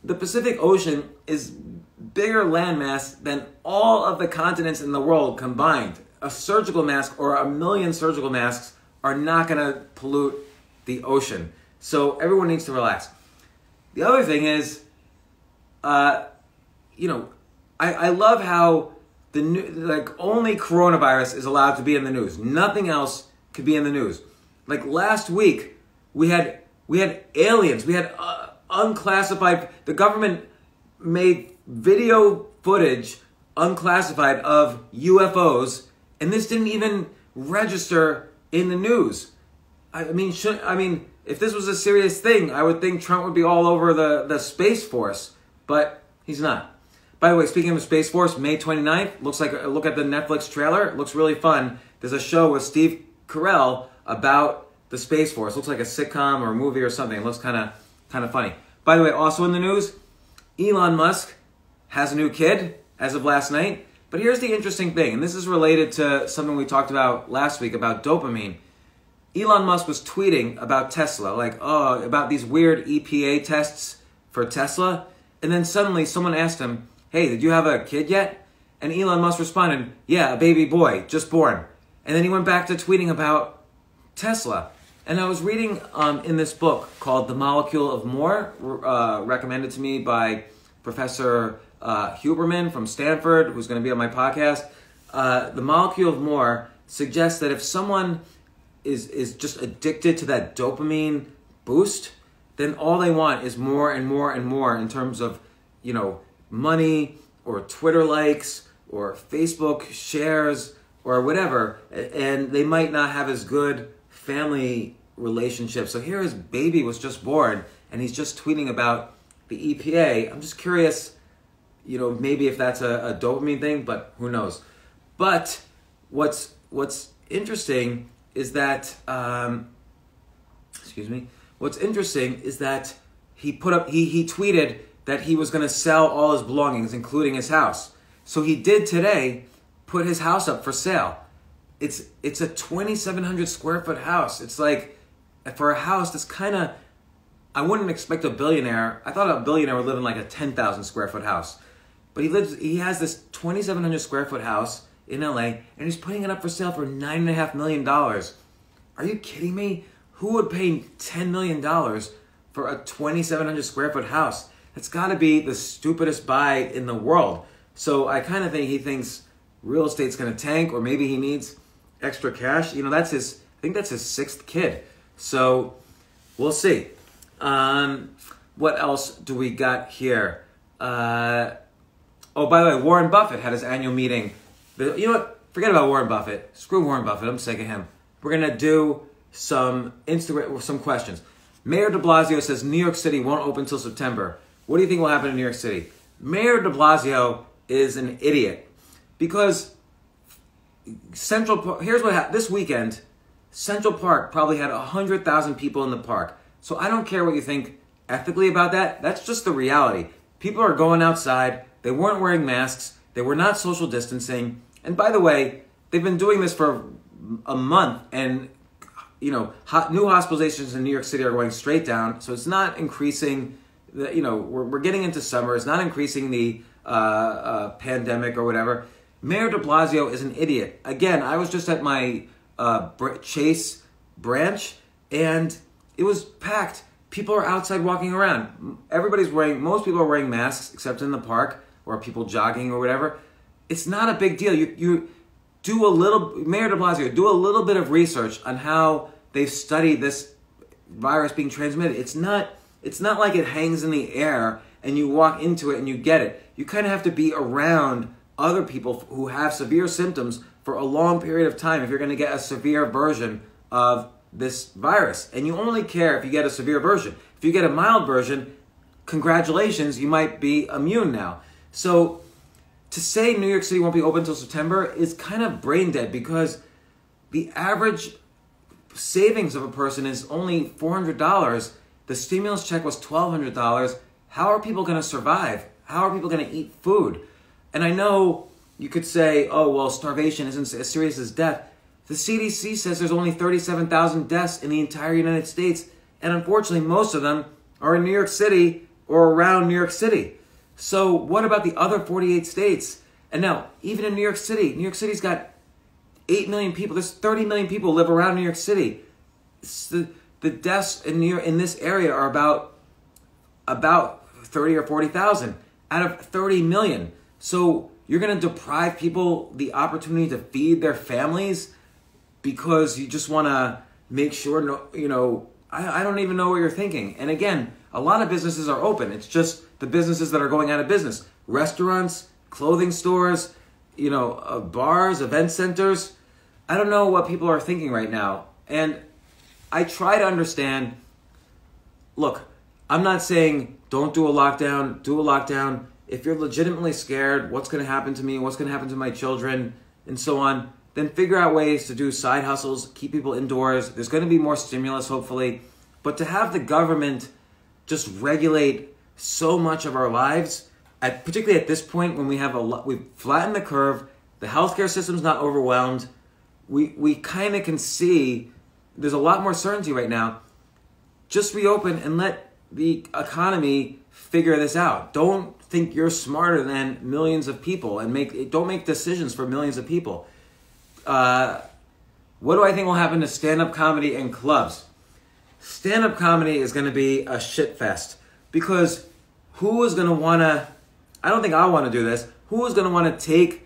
The Pacific Ocean is bigger landmass than all of the continents in the world combined. A surgical mask or a million surgical masks are not going to pollute the ocean. So everyone needs to relax. The other thing is, uh, you know, I, I love how the new, like only coronavirus is allowed to be in the news. Nothing else could be in the news. Like last week, we had we had aliens. We had uh, unclassified. The government made video footage unclassified of UFOs, and this didn't even register in the news. I mean, should, I mean, if this was a serious thing, I would think Trump would be all over the, the Space Force, but he's not. By the way, speaking of Space Force, May 29th, looks like, look at the Netflix trailer. It looks really fun. There's a show with Steve Carell about the Space Force. Looks like a sitcom or a movie or something. It looks kind of kind of funny. By the way, also in the news, Elon Musk has a new kid as of last night. But here's the interesting thing, and this is related to something we talked about last week about dopamine. Elon Musk was tweeting about Tesla, like, oh, about these weird EPA tests for Tesla. And then suddenly someone asked him, hey, did you have a kid yet? And Elon Musk responded, yeah, a baby boy, just born. And then he went back to tweeting about Tesla. And I was reading um, in this book called The Molecule of More, uh, recommended to me by Professor uh, Huberman from Stanford, who's going to be on my podcast. Uh, the Molecule of More suggests that if someone is is just addicted to that dopamine boost, then all they want is more and more and more in terms of, you know, money or Twitter likes or Facebook shares or whatever, and they might not have as good family relationships. So here his baby was just born and he's just tweeting about the EPA. I'm just curious, you know, maybe if that's a, a dopamine thing, but who knows. But what's what's interesting is that um, excuse me. What's interesting is that he put up he he tweeted that he was going to sell all his belongings, including his house. So he did today put his house up for sale. It's it's a 2,700 square foot house. It's like for a house that's kind of I wouldn't expect a billionaire. I thought a billionaire would live in like a 10,000 square foot house, but he lives. He has this 2,700 square foot house in LA, and he's putting it up for sale for nine and a half million dollars. Are you kidding me? Who would pay ten million dollars for a 2,700 square foot house? That's got to be the stupidest buy in the world. So I kind of think he thinks real estate's going to tank, or maybe he needs extra cash. You know, that's his. I think that's his sixth kid. So we'll see. Um, what else do we got here? Uh, oh, by the way, Warren Buffett had his annual meeting. You know what? Forget about Warren Buffett. Screw Warren Buffett. I'm sick of him. We're gonna do some Instagram some questions. Mayor De Blasio says New York City won't open until September. What do you think will happen in New York City? Mayor De Blasio is an idiot because Central. Here's what happened this weekend. Central Park probably had hundred thousand people in the park. So I don't care what you think ethically about that. That's just the reality. People are going outside. They weren't wearing masks. They were not social distancing. And by the way, they've been doing this for a month, and you know, new hospitalizations in New York City are going straight down. So it's not increasing. The, you know, we're, we're getting into summer. It's not increasing the uh, uh, pandemic or whatever. Mayor De Blasio is an idiot. Again, I was just at my uh, Chase branch, and it was packed. People are outside walking around. Everybody's wearing. Most people are wearing masks, except in the park or people jogging or whatever. It's not a big deal. You you do a little, Mayor de Blasio, do a little bit of research on how they've studied this virus being transmitted. It's not, it's not like it hangs in the air and you walk into it and you get it. You kind of have to be around other people who have severe symptoms for a long period of time if you're going to get a severe version of this virus. And you only care if you get a severe version. If you get a mild version, congratulations, you might be immune now. So to say New York City won't be open until September is kind of brain dead because the average savings of a person is only $400. The stimulus check was $1,200. How are people going to survive? How are people going to eat food? And I know you could say, oh, well, starvation isn't as serious as death. The CDC says there's only 37,000 deaths in the entire United States, and unfortunately, most of them are in New York City or around New York City. So what about the other 48 states? And now, even in New York City, New York City's got 8 million people. There's 30 million people live around New York City. The, the deaths in New York, in this area are about about 30 or 40,000 out of 30 million. So you're going to deprive people the opportunity to feed their families because you just want to make sure no, you know I, I don't even know what you're thinking. And again, a lot of businesses are open. It's just the businesses that are going out of business restaurants, clothing stores, you know, uh, bars, event centers. I don't know what people are thinking right now. And I try to understand look, I'm not saying don't do a lockdown, do a lockdown. If you're legitimately scared, what's going to happen to me, what's going to happen to my children, and so on, then figure out ways to do side hustles, keep people indoors. There's going to be more stimulus, hopefully. But to have the government just regulate so much of our lives, at, particularly at this point when we have a lot, we've flattened the curve, the healthcare system's not overwhelmed, we, we kind of can see there's a lot more certainty right now. Just reopen and let the economy figure this out. Don't think you're smarter than millions of people and make don't make decisions for millions of people. Uh, what do I think will happen to stand-up comedy and clubs? Stand-up comedy is going to be a shit fest because who is going to want to, I don't think I want to do this, who is going to want to take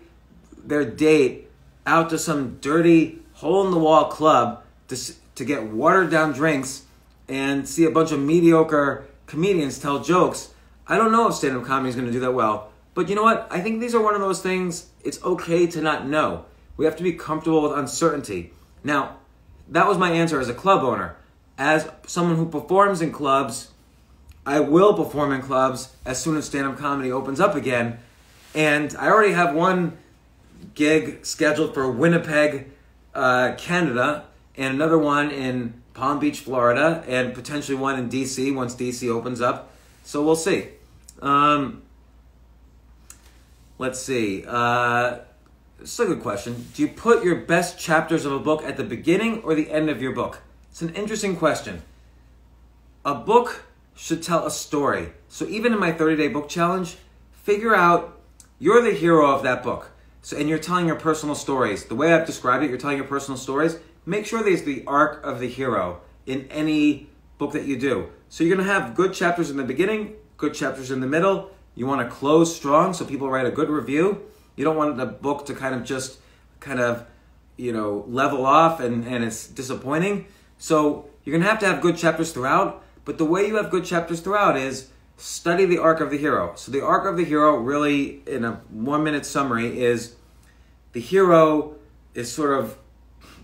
their date out to some dirty hole in the wall club to, to get watered down drinks and see a bunch of mediocre comedians tell jokes? I don't know if stand up comedy is going to do that well. But you know what? I think these are one of those things it's okay to not know. We have to be comfortable with uncertainty. Now, that was my answer as a club owner. As someone who performs in clubs, I will perform in clubs as soon as stand up comedy opens up again. And I already have one gig scheduled for Winnipeg, uh, Canada, and another one in Palm Beach, Florida, and potentially one in DC once DC opens up. So we'll see. Um, let's see. Uh, a good question. Do you put your best chapters of a book at the beginning or the end of your book? It's an interesting question. A book should tell a story. So even in my 30 day book challenge, figure out you're the hero of that book. So and you're telling your personal stories. The way I've described it, you're telling your personal stories. Make sure there's the arc of the hero in any book that you do. So you're gonna have good chapters in the beginning, good chapters in the middle. You want to close strong so people write a good review. You don't want the book to kind of just kind of, you know, level off and, and it's disappointing. So you're gonna have to have good chapters throughout But the way you have good chapters throughout is study the arc of the hero. So the arc of the hero, really, in a one minute summary, is the hero is sort of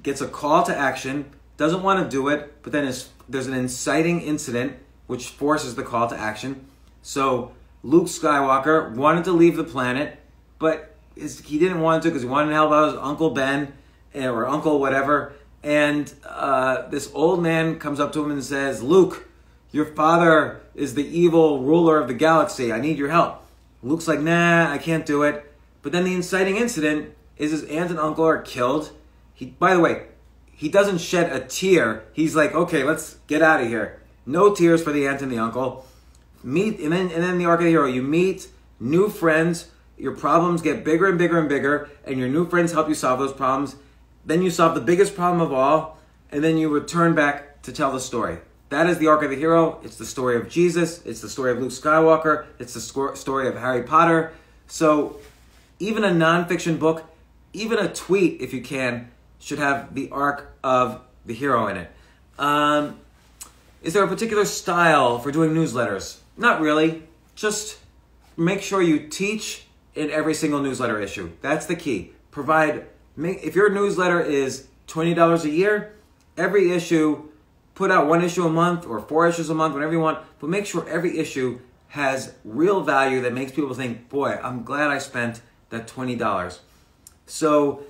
gets a call to action, doesn't want to do it, but then is, there's an inciting incident which forces the call to action. So Luke Skywalker wanted to leave the planet, but he didn't want to because he wanted to help out his uncle Ben eh, or uncle whatever. And uh, this old man comes up to him and says, "Luke, your father is the evil ruler of the galaxy. I need your help." Luke's like, "Nah, I can't do it." But then the inciting incident is his aunt and uncle are killed. He, by the way, he doesn't shed a tear. He's like, "Okay, let's get out of here." No tears for the aunt and the uncle. Meet and then and then the arc of the hero you meet new friends your problems get bigger and bigger and bigger and your new friends help you solve those problems. Then you solve the biggest problem of all and then you return back to tell the story. That is the arc of the hero. It's the story of jesus. It's the story of luke skywalker. It's the story of harry potter. So even a nonfiction book even a tweet if you can should have the arc of the hero in it um, is there a particular style for doing newsletters not really. Just make sure you teach in every single newsletter issue. That's the key. Provide make, if your newsletter is $20 a year, every issue put out one issue a month or four issues a month, whatever you want, but make sure every issue has real value that makes people think, boy, I'm glad I spent that $20. So,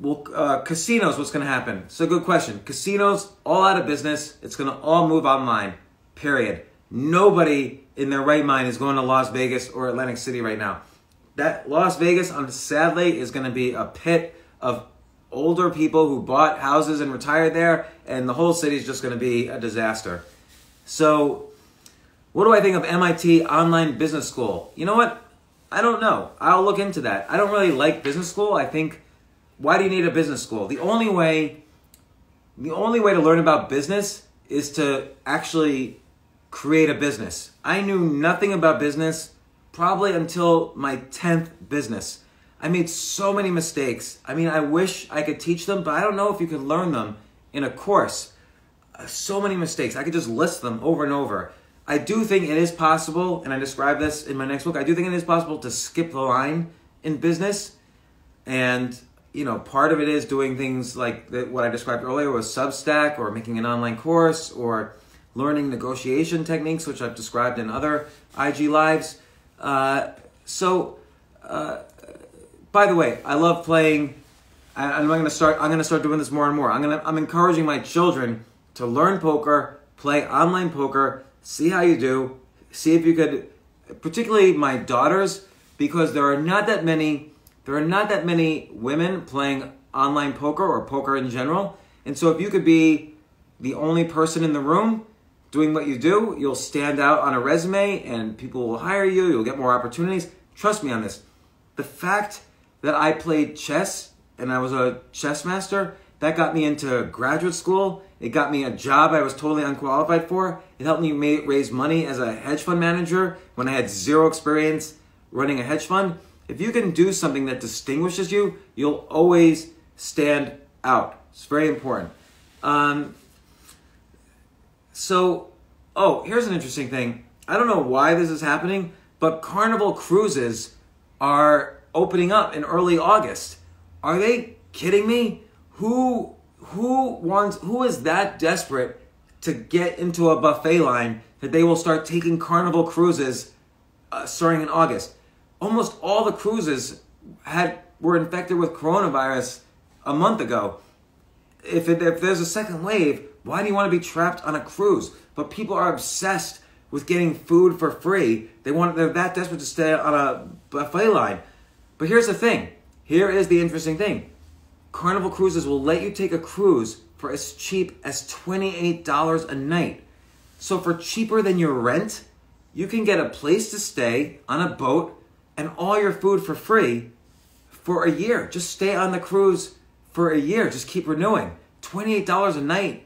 well, uh, casinos, what's going to happen? A good question. Casinos, all out of business. It's going to all move online, period. Nobody in their right mind is going to Las Vegas or Atlantic City right now. That Las Vegas, um, sadly, is going to be a pit of older people who bought houses and retired there, and the whole city is just going to be a disaster. So, what do I think of MIT Online Business School? You know what? I don't know. I'll look into that. I don't really like business school. I think, why do you need a business school? The only way, the only way to learn about business is to actually create a business. I knew nothing about business probably until my 10th business. I made so many mistakes. I mean, I wish I could teach them, but I don't know if you could learn them in a course. Uh, so many mistakes. I could just list them over and over. I do think it is possible, and I describe this in my next book. I do think it is possible to skip the line in business. And, you know, part of it is doing things like what I described earlier with Substack or making an online course or learning negotiation techniques, which I've described in other IG lives. Uh, so, uh, by the way, I love playing. I, am going to start. I'm going to start doing this more and more. I'm going to. I'm encouraging my children to learn poker, play online poker, see how you do, see if you could. Particularly my daughters, because there are not that many. There are not that many women playing online poker or poker in general. And so, if you could be the only person in the room, doing what you do, you'll stand out on a resume and people will hire you, you'll get more opportunities. Trust me on this. The fact that I played chess and I was a chess master, that got me into graduate school. It got me a job I was totally unqualified for. It helped me raise money as a hedge fund manager when I had zero experience running a hedge fund. If you can do something that distinguishes you, you'll always stand out. It's very important. Um, so, oh, here's an interesting thing. I don't know why this is happening, but Carnival cruises are opening up in early August. Are they kidding me? Who who wants who is that desperate to get into a buffet line that they will start taking Carnival cruises uh, starting in August? Almost all the cruises had were infected with coronavirus a month ago. If it, if there's a second wave, why do you want to be trapped on a cruise? But people are obsessed with getting food for free. They want they're that desperate to stay on a buffet line. But here's the thing. Here is the interesting thing. Carnival Cruises will let you take a cruise for as cheap as $28 a night. So for cheaper than your rent, you can get a place to stay on a boat and all your food for free for a year. Just stay on the cruise for a year. Just keep renewing. $28 a night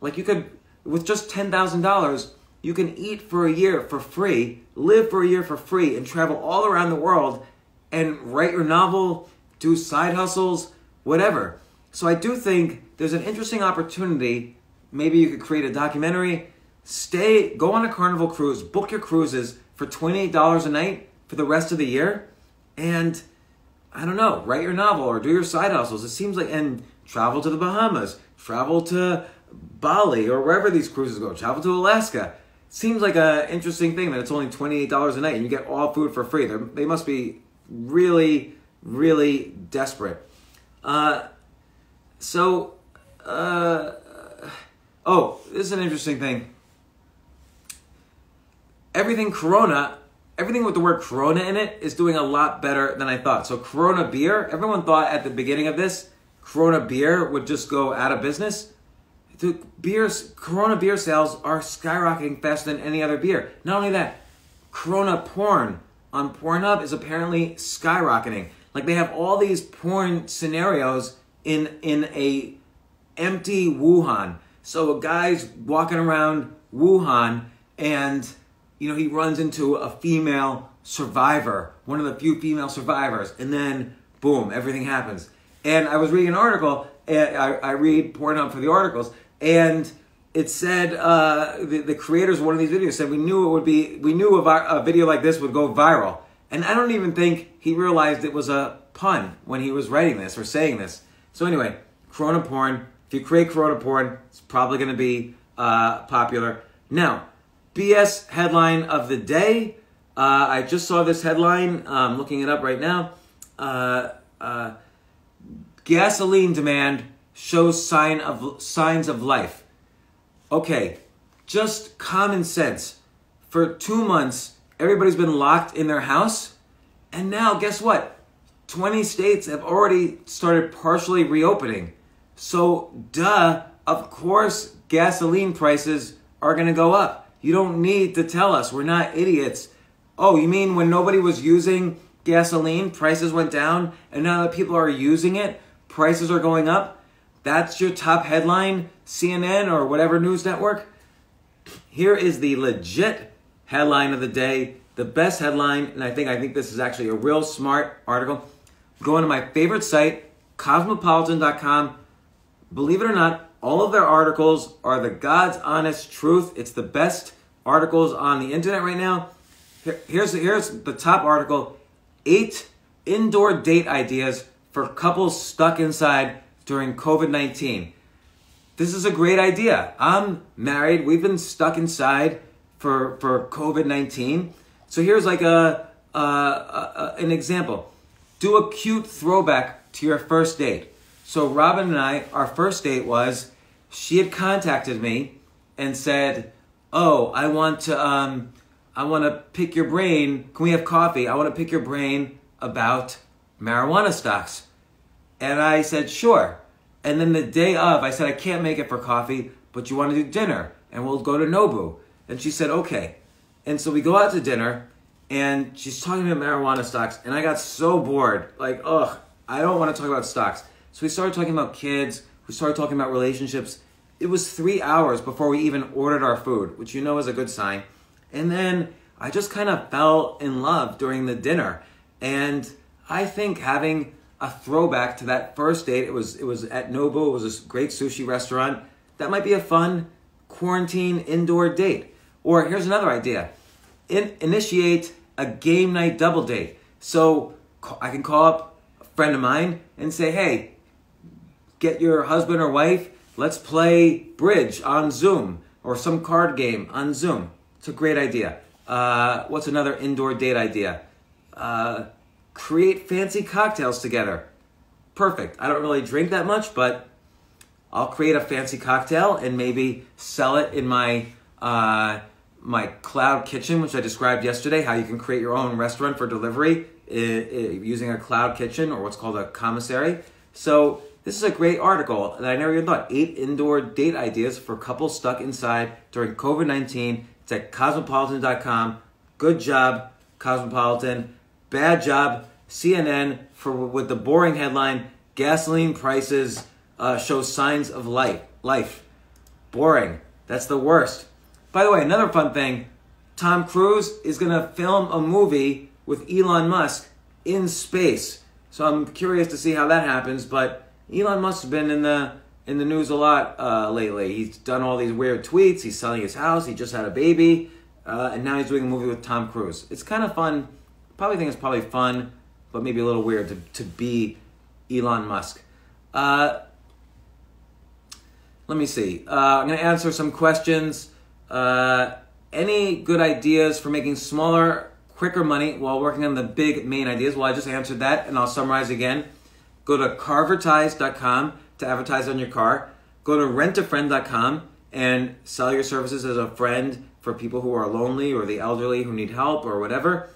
like you could, with just $10,000, you can eat for a year for free, live for a year for free, and travel all around the world and write your novel, do side hustles, whatever. So I do think there's an interesting opportunity. Maybe you could create a documentary stay, go on a Carnival cruise, book your cruises for $28 a night for the rest of the year, and I don't know, write your novel or do your side hustles. It seems like, and travel to the Bahamas, travel to Bali or wherever these cruises go, travel to Alaska. Seems like an interesting thing that it's only $28 a night and you get all food for free. They're, they must be really, really desperate. Uh, so, uh, oh, this is an interesting thing. Everything Corona, everything with the word Corona in it is doing a lot better than I thought. So, Corona beer, everyone thought at the beginning of this, Corona beer would just go out of business. The beers, Corona beer sales are skyrocketing faster than any other beer. Not only that, Corona porn on Pornhub is apparently skyrocketing. Like they have all these porn scenarios in in a empty Wuhan. So a guy's walking around Wuhan and you know he runs into a female survivor, one of the few female survivors, and then boom, everything happens. And I was reading an article, and I, I read Pornhub for the articles, and it said uh, the, the creators of one of these videos said we knew it would be we knew a, vi- a video like this would go viral, and I don't even think he realized it was a pun when he was writing this or saying this. So anyway, Corona porn. If you create Corona porn, it's probably going to be uh, popular. Now, BS headline of the day. Uh, I just saw this headline. I'm looking it up right now. Uh, uh, gasoline demand shows sign of signs of life. Okay, just common sense. For two months, everybody's been locked in their house, and now guess what? 20 states have already started partially reopening. So, duh, of course, gasoline prices are going to go up. You don't need to tell us. We're not idiots. Oh, you mean when nobody was using gasoline, prices went down, and now that people are using it, prices are going up? That's your top headline, CNN or whatever news network? Here is the legit headline of the day, the best headline, and I think I think this is actually a real smart article. Go into my favorite site, cosmopolitan.com. Believe it or not, all of their articles are the God's honest truth. It's the best articles on the internet right now. Here, here's, here's the top article Eight indoor date ideas for couples stuck inside during COVID 19. This is a great idea. I'm married, we've been stuck inside for, for COVID 19. So here's like a, a, a, an example do a cute throwback to your first date. So Robin and I, our first date was she had contacted me and said, "Oh, I want to um I want to pick your brain. Can we have coffee? I want to pick your brain about marijuana stocks." And I said, "Sure." And then the day of, I said, "I can't make it for coffee, but you want to do dinner and we'll go to Nobu." And she said, "Okay." And so we go out to dinner and she's talking about marijuana stocks, and I got so bored. Like, ugh, I don't want to talk about stocks. So we started talking about kids. We started talking about relationships. It was three hours before we even ordered our food, which you know is a good sign. And then I just kind of fell in love during the dinner. And I think having a throwback to that first date, it was it was at Nobu, it was a great sushi restaurant. That might be a fun quarantine indoor date. Or here's another idea. In, initiate a game night double date. So I can call up a friend of mine and say, hey, get your husband or wife, let's play bridge on Zoom or some card game on Zoom. It's a great idea. Uh, what's another indoor date idea? Uh, create fancy cocktails together. Perfect. I don't really drink that much, but I'll create a fancy cocktail and maybe sell it in my uh, my cloud kitchen, which I described yesterday, how you can create your own restaurant for delivery using a cloud kitchen or what's called a commissary. So this is a great article that I never even thought. Eight indoor date ideas for couples stuck inside during COVID 19. It's at cosmopolitan.com. Good job, Cosmopolitan. Bad job, CNN, for with the boring headline Gasoline prices uh, show signs of life. Life. Boring. That's the worst. By the way, another fun thing Tom Cruise is going to film a movie with Elon Musk in space. So I'm curious to see how that happens. But Elon Musk has been in the in the news a lot uh, lately. He's done all these weird tweets. He's selling his house. He just had a baby, uh, and now he's doing a movie with Tom Cruise. It's kind of fun. Probably think it's probably fun, but maybe a little weird to to be Elon Musk. Uh, let me see. Uh, I'm going to answer some questions. Uh, any good ideas for making smaller, quicker money while working on the big main ideas? Well, I just answered that, and I'll summarize again. Go to carvertise.com to advertise on your car. Go to rentafriend.com and sell your services as a friend for people who are lonely or the elderly who need help or whatever.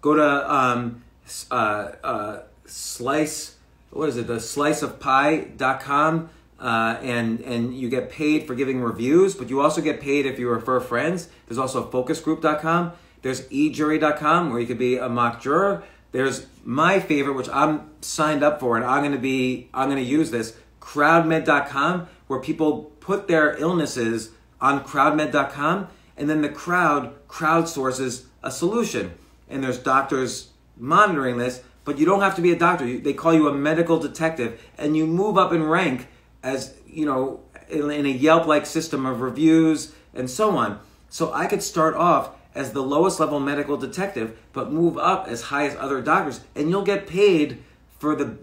Go to um, uh, uh, slice, what is it, the sliceofpie.com uh, and and you get paid for giving reviews, but you also get paid if you refer friends. There's also focusgroup.com. There's ejury.com where you could be a mock juror. There's my favorite, which I'm signed up for, and I'm to be I'm to use this crowdmed.com, where people put their illnesses on crowdmed.com, and then the crowd crowdsources a solution. And there's doctors monitoring this, but you don't have to be a doctor. They call you a medical detective, and you move up in rank as you know in, in a Yelp like system of reviews and so on. So I could start off as the lowest level medical detective, but move up as high as other doctors, and you'll get paid for the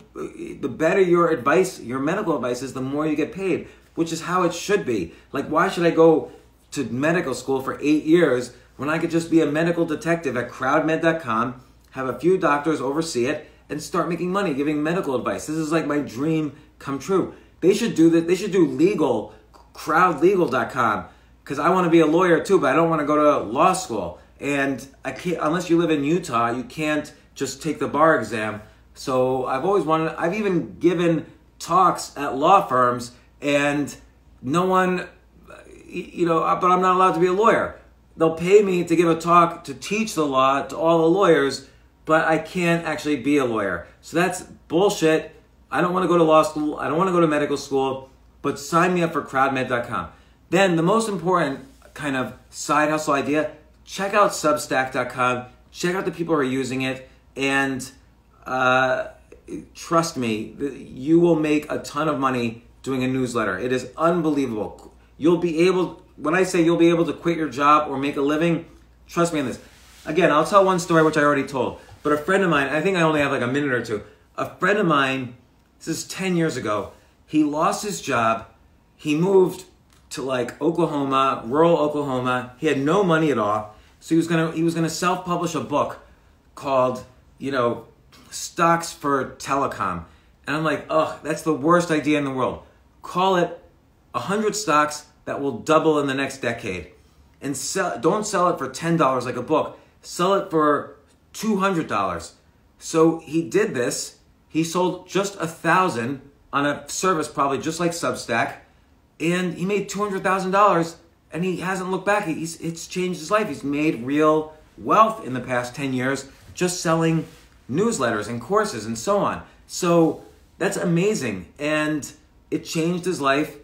the better your advice, your medical advice is, the more you get paid, which is how it should be. Like, why should I go to medical school for eight years when I could just be a medical detective at crowdmed.com, have a few doctors oversee it, and start making money giving medical advice? This is like my dream come true. They should do that. They should do legal, crowdlegal.com, because I want to be a lawyer too, but I don't want to go to law school. And I can't, unless you live in Utah, you can't just take the bar exam. So I've always wanted, I've even given talks at law firms and no one, you know, uh, but I'm not allowed to be a lawyer. They'll pay me to give a talk to teach the law to all the lawyers, but I can't actually be a lawyer. So that's bullshit. I don't want to go to law school. I don't want to go to medical school, but sign me up for crowdmed.com. Then the most important kind of side hustle idea, check out substack.com. Check out the people who are using it and uh, trust me, you will make a ton of money doing a newsletter. It is unbelievable. You'll be able, when I say you'll be able to quit your job or make a living, trust me on this. Again, I'll tell one story which I already told, but a friend of mine, I think I only have like a minute or two. A friend of mine this is 10 years ago. He lost his job. He moved to like Oklahoma, rural Oklahoma. He had no money at all. So he was gonna he was gonna self-publish a book called, you know, Stocks for Telecom. And I'm like, oh, that's the worst idea in the world. Call it hundred stocks that will double in the next decade. And sell don't sell it for ten dollars like a book. Sell it for two hundred dollars. So he did this he sold just a thousand on a service probably just like Substack, and he made two hundred thousand dollars, and he hasn't looked back. He's it's changed his life. He's made real wealth in the past ten years just selling newsletters and courses and so on. So that's amazing, and it changed his life.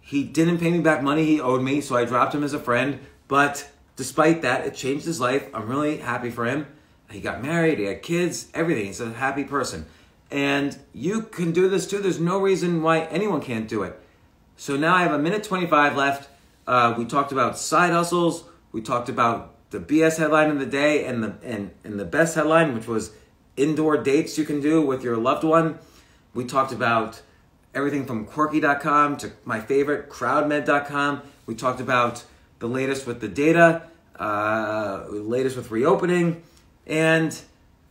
He didn't pay me back money he owed me, so I dropped him as a friend. But despite that, it changed his life. I'm really happy for him. He got married, he had kids, everything. He's a happy person. And you can do this too. There's no reason why anyone can't do it. So now I have a minute 25 left. Uh, we talked about side hustles. We talked about the BS headline of the day and the and, and the best headline, which was indoor dates you can do with your loved one. We talked about everything from quirky.com to my favorite, crowdmed.com. We talked about the latest with the data, uh, latest with reopening, and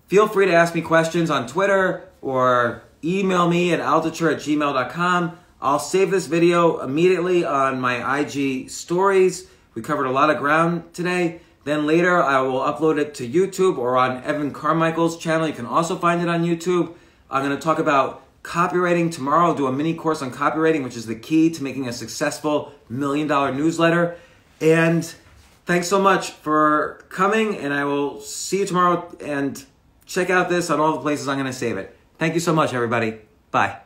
feel free to ask me questions on Twitter or email me at altucher at gmail.com. I'll save this video immediately on my IG stories. We covered a lot of ground today. Then later I will upload it to YouTube or on Evan Carmichael's channel. You can also find it on YouTube. I'm going to talk about copywriting tomorrow. I'll do a mini course on copywriting, which is the key to making a successful million dollar newsletter. And thanks so much for coming, and I will see you tomorrow. And check out this on all the places I'm going to save it. Thank you so much, everybody. Bye.